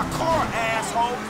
My car, asshole!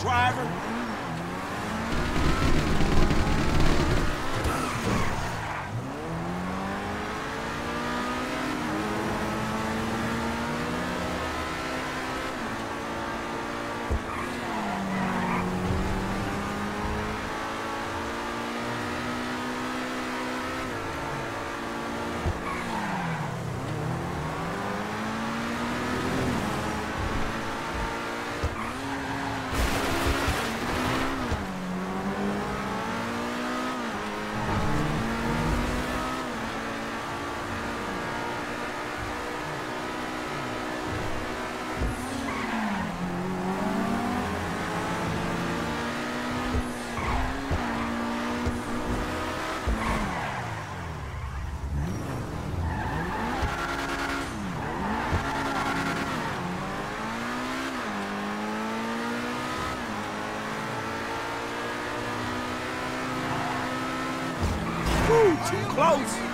Driver. Too close.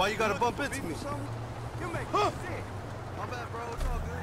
Why you gotta bump into me? You make Huh? sick. My bad, bro. It's all good.